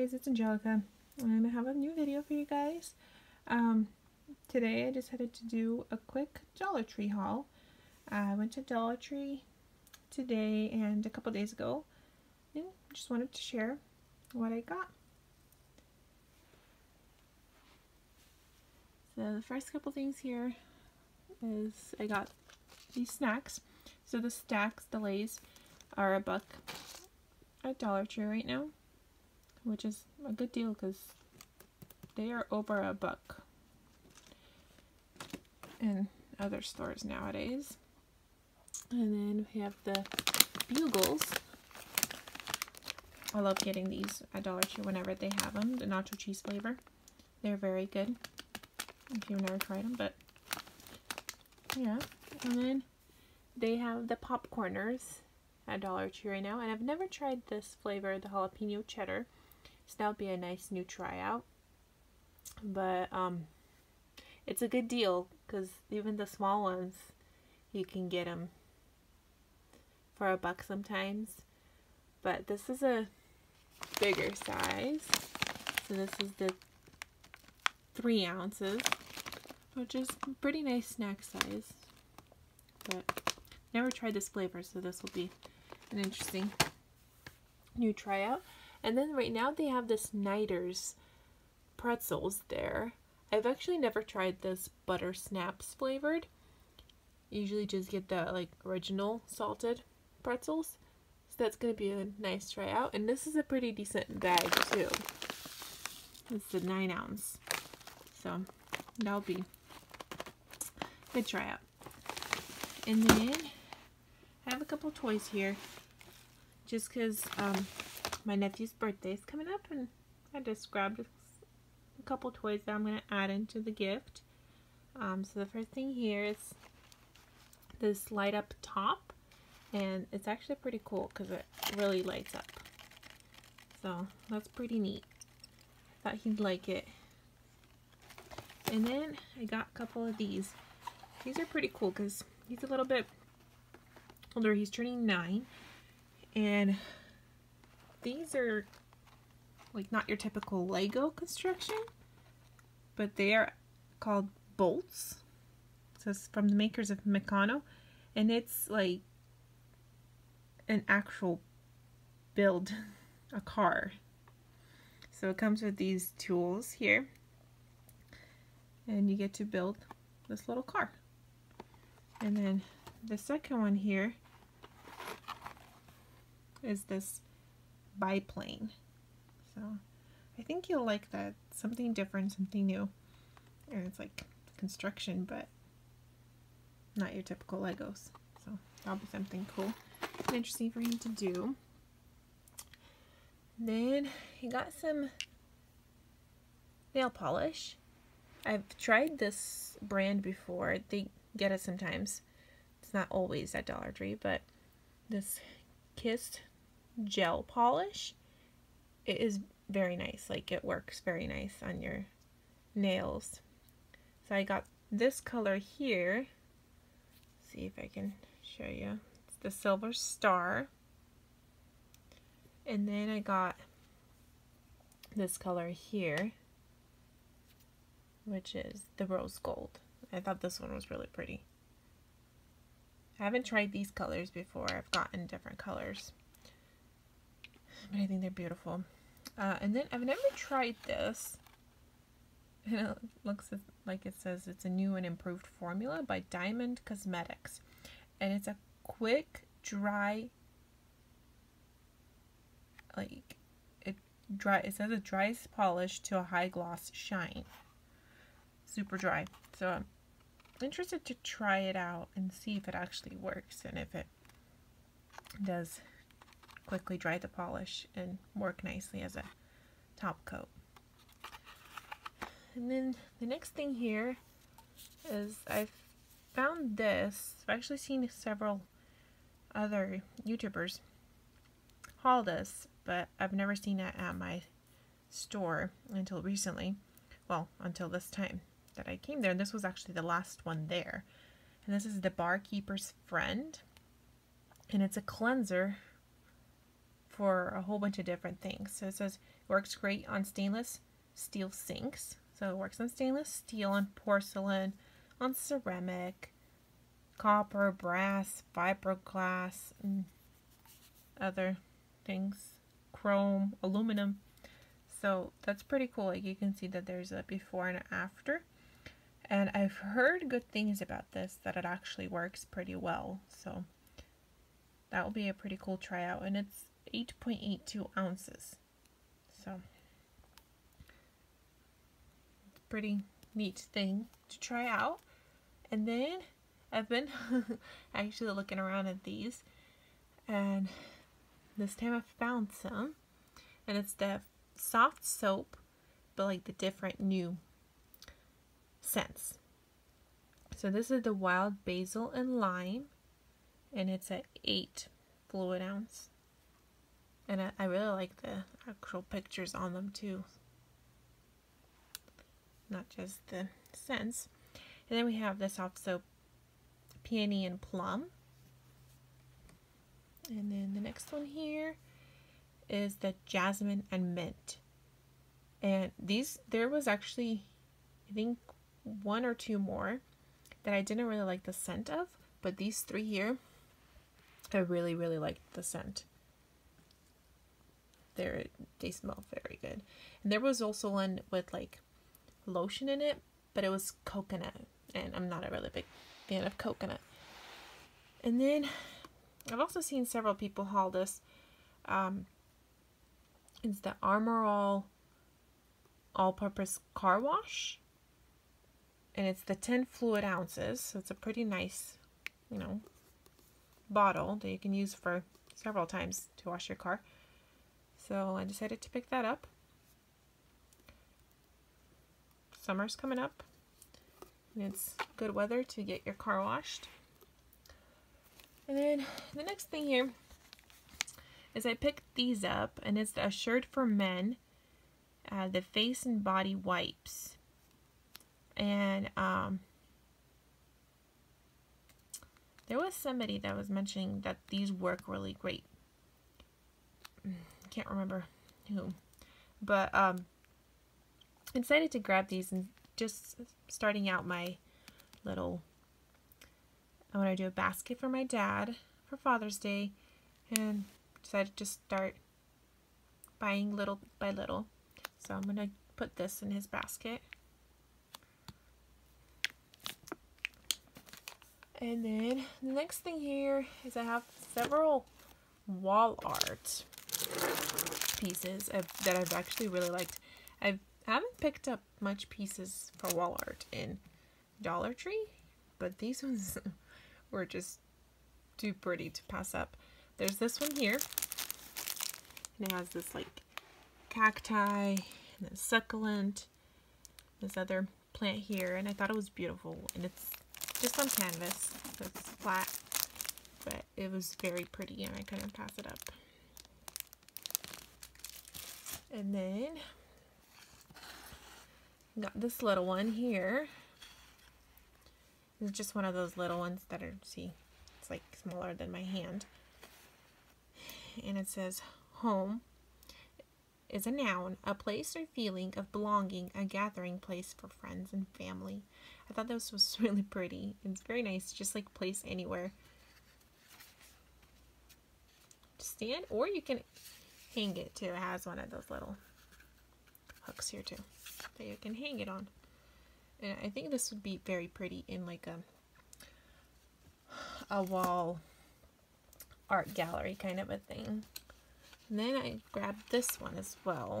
guys, it's Anzhelika. and I have a new video for you guys. Um, today I decided to do a quick Dollar Tree haul. I went to Dollar Tree today and a couple days ago and just wanted to share what I got. So the first couple things here is I got these snacks. So the stacks, the Lays, are a buck at Dollar Tree right now which is a good deal because they are over a buck in other stores nowadays. And then we have the Bugles. I love getting these at Dollar Tree whenever they have them, the nacho cheese flavor. They're very good if you've never tried them, but yeah. And then they have the popcorners at Dollar Tree right now, and I've never tried this flavor, the jalapeno cheddar. So that would be a nice new tryout. But um, it's a good deal because even the small ones, you can get them for a buck sometimes. But this is a bigger size. So this is the three ounces, which is pretty nice snack size. But never tried this flavor, so this will be an interesting new tryout. And then right now they have this Snyder's pretzels there. I've actually never tried this butter snaps flavored. Usually just get the like original salted pretzels. So that's going to be a nice try out. And this is a pretty decent bag too. It's a 9 ounce. So that'll be a good try out. And then I have a couple toys here. Just because um, my nephew's birthday is coming up and I just grabbed a couple toys that I'm going to add into the gift. Um, so the first thing here is this light up top and it's actually pretty cool because it really lights up. So that's pretty neat. I thought he'd like it. And then I got a couple of these. These are pretty cool because he's a little bit older. He's turning nine. And these are like not your typical Lego construction, but they are called bolts. So it's from the makers of Meccano, and it's like an actual build a car. So it comes with these tools here, and you get to build this little car. And then the second one here is this biplane. So I think you'll like that. Something different, something new. And it's like construction, but not your typical Legos. So that'll be something cool and interesting for him to do. Then he got some nail polish. I've tried this brand before. They get it sometimes. It's not always at Dollar Tree, but this Kissed gel polish. It is very nice. Like it works very nice on your nails. So I got this color here. Let's see if I can show you. It's the Silver Star. And then I got this color here, which is the Rose Gold. I thought this one was really pretty. I haven't tried these colors before. I've gotten different colors but I think they're beautiful. Uh, and then I've never tried this. And it looks like it says it's a new and improved formula by Diamond Cosmetics. And it's a quick, dry, like, it dry. it says it dries polish to a high gloss shine. Super dry. So I'm interested to try it out and see if it actually works and if it does quickly dry the polish and work nicely as a top coat. And then the next thing here is I've found this. I've actually seen several other YouTubers haul this, but I've never seen it at my store until recently. Well, until this time that I came there. And this was actually the last one there. And this is the Barkeeper's Friend. And it's a cleanser for a whole bunch of different things. So it says it works great on stainless steel sinks. So it works on stainless steel, on porcelain, on ceramic, copper, brass, fiberglass, and other things, chrome, aluminum. So that's pretty cool. Like you can see that there's a before and after. And I've heard good things about this, that it actually works pretty well. So that will be a pretty cool tryout. And it's 8.82 ounces. So pretty neat thing to try out. And then I've been actually looking around at these and this time I found some and it's the soft soap but like the different new scents. So this is the wild basil and lime and it's at 8 fluid ounce. And I, I really like the actual pictures on them too. Not just the scents. And then we have soft soap peony and plum. And then the next one here is the jasmine and mint. And these, there was actually, I think, one or two more that I didn't really like the scent of. But these three here, I really, really liked the scent. They're, they smell very good. And there was also one with like lotion in it, but it was coconut. And I'm not a really big fan of coconut. And then I've also seen several people haul this. Um, it's the Armor All All-Purpose Car Wash. And it's the 10 fluid ounces. So it's a pretty nice, you know, bottle that you can use for several times to wash your car. So I decided to pick that up. Summer's coming up. And it's good weather to get your car washed. And then the next thing here is I picked these up, and it's the Assured for Men, uh, the face and body wipes. And um, there was somebody that was mentioning that these work really great. Can't remember who. But um, I decided to grab these and just starting out my little I want to do a basket for my dad for Father's Day and decided to start buying little by little. So I'm going to put this in his basket. And then the next thing here is I have several wall art pieces that I've actually really liked. I've, I haven't picked up much pieces for wall art in Dollar Tree, but these ones were just too pretty to pass up. There's this one here. And it has this like cacti and then succulent. This other plant here. And I thought it was beautiful. And it's just on canvas. So it's flat. But it was very pretty and I couldn't pass it up. And then got this little one here. It's just one of those little ones that are, see, it's like smaller than my hand. And it says, home is a noun, a place or feeling of belonging, a gathering place for friends and family. I thought this was really pretty. It's very nice, just like place anywhere. To stand, or you can hang it too. It has one of those little hooks here too that you can hang it on. And I think this would be very pretty in like a a wall art gallery kind of a thing. And then I grabbed this one as well.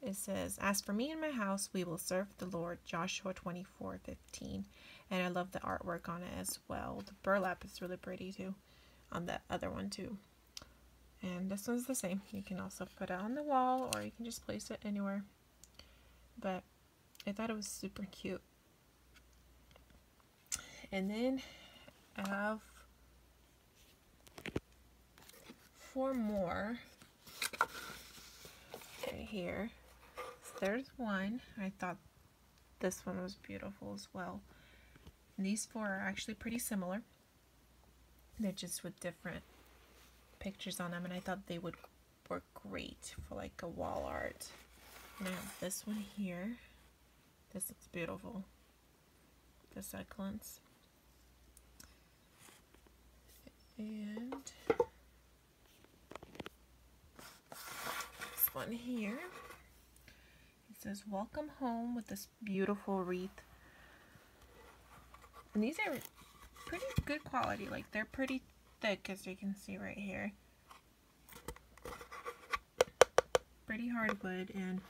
It says, As for me and my house, we will serve the Lord, Joshua 24, 15. And I love the artwork on it as well. The burlap is really pretty too, on the other one too. And this one's the same. You can also put it on the wall or you can just place it anywhere. But I thought it was super cute. And then I have four more right here. There's one. I thought this one was beautiful as well. And these four are actually pretty similar. They're just with different pictures on them and I thought they would work great for like a wall art. And I have this one here. This looks beautiful. The succulents. And this one here. It says welcome home with this beautiful wreath. And these are pretty good quality. Like they're pretty thick as you can see right here. Pretty hard wood and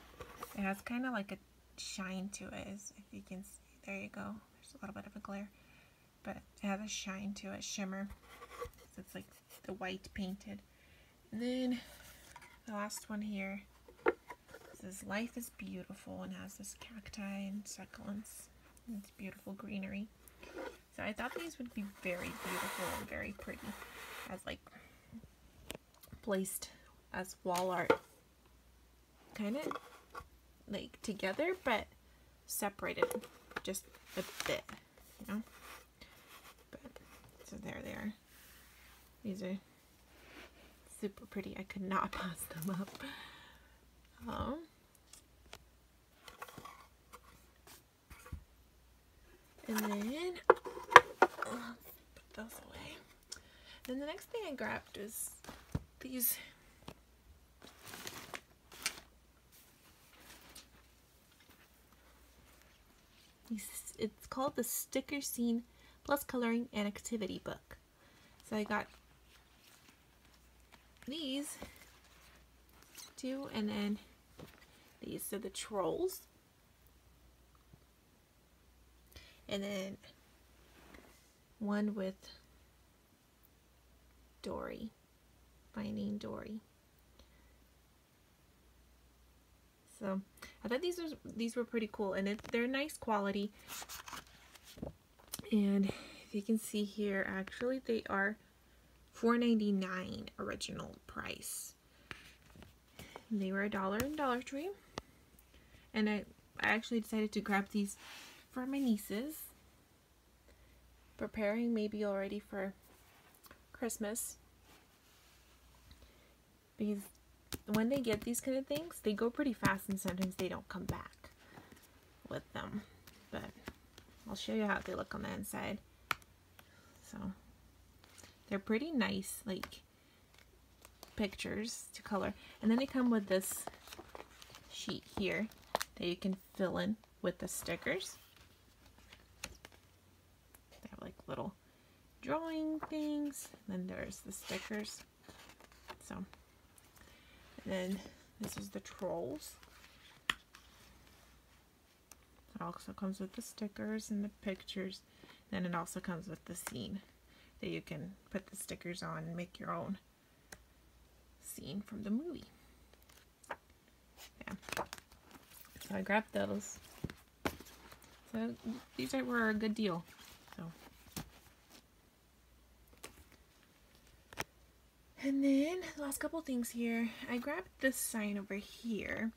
it has kind of like a shine to it if you can see. There you go. There's a little bit of a glare. But it has a shine to it, shimmer. So it's like the white painted. And then the last one here says life is beautiful and has this cacti and succulents. And it's beautiful greenery. So I thought these would be very beautiful and very pretty as like placed as wall art. Kind of like together but separated just a bit, you know? But, so there they are. These are super pretty. I could not pass them up. Um, and then put those away. Then the next thing I grabbed was these it's called the Sticker Scene Plus Coloring and Activity Book. So I got these two and then these are the trolls. And then one with Dory, Finding Dory. So I thought these was these were pretty cool and it, they're nice quality. And if you can see here, actually they are $4.99 original price. They were a dollar in Dollar Tree. And I, I actually decided to grab these for my nieces. Preparing maybe already for Christmas. Because when they get these kind of things, they go pretty fast and sometimes they don't come back with them. But I'll show you how they look on the inside. So they're pretty nice, like pictures to color. And then they come with this sheet here that you can fill in with the stickers. They have like little drawing things. Then there's the stickers. So and then this is the trolls. It also comes with the stickers and the pictures. Then it also comes with the scene that you can put the stickers on and make your own scene from the movie. Yeah. So I grabbed those. So these were a good deal. So And then the last couple things here, I grabbed this sign over here.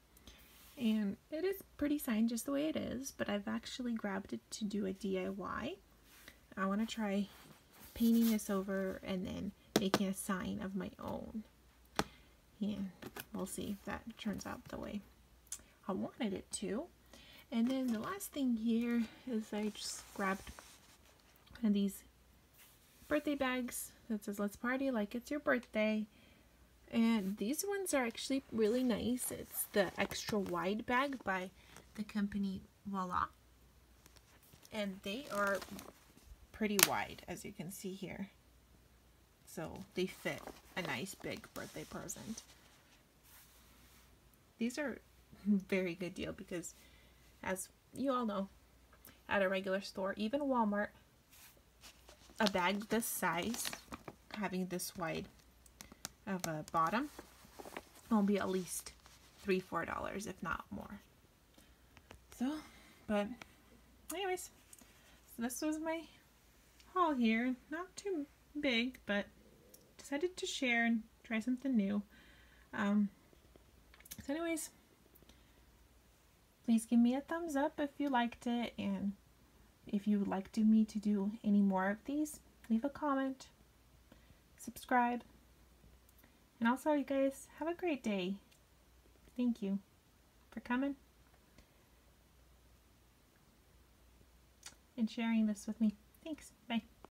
And it is pretty sign just the way it is, but I've actually grabbed it to do a DIY. I want to try painting this over and then making a sign of my own. And we'll see if that turns out the way I wanted it to. And then the last thing here is I just grabbed one of these birthday bags that says let's party like it's your birthday. And these ones are actually really nice. It's the extra wide bag by the company voila. And they are pretty wide as you can see here. So they fit a nice big birthday present. These are very good deal because as you all know at a regular store even Walmart a bag this size, having this wide of a bottom, will be at least three, four dollars, if not more. So, but anyways, so this was my haul here. Not too big, but decided to share and try something new. Um, so anyways, please give me a thumbs up if you liked it and if you would like to me to do any more of these, leave a comment, subscribe, And also, you guys, have a great day. Thank you for coming and sharing this with me. Thanks. Bye.